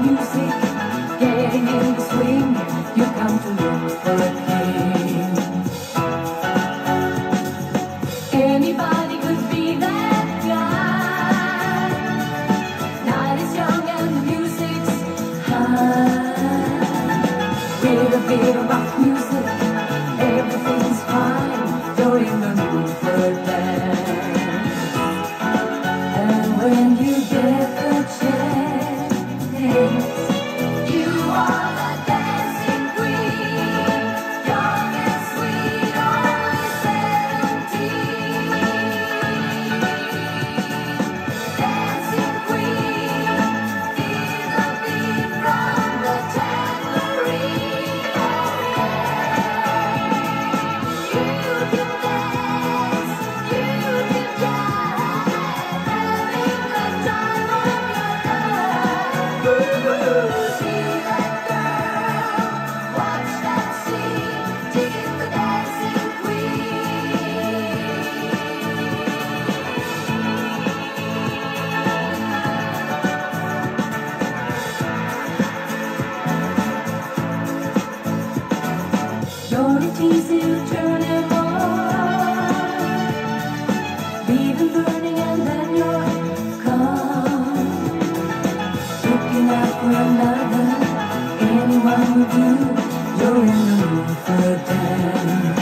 music, getting in the swing. You come to look for a king. Anybody could be that guy. Night is young and the music's high. With a bit of rock music, pieces turning on, leaving burning and then you're gone. Looking out for another, anyone with you, you're in the mood for a dance.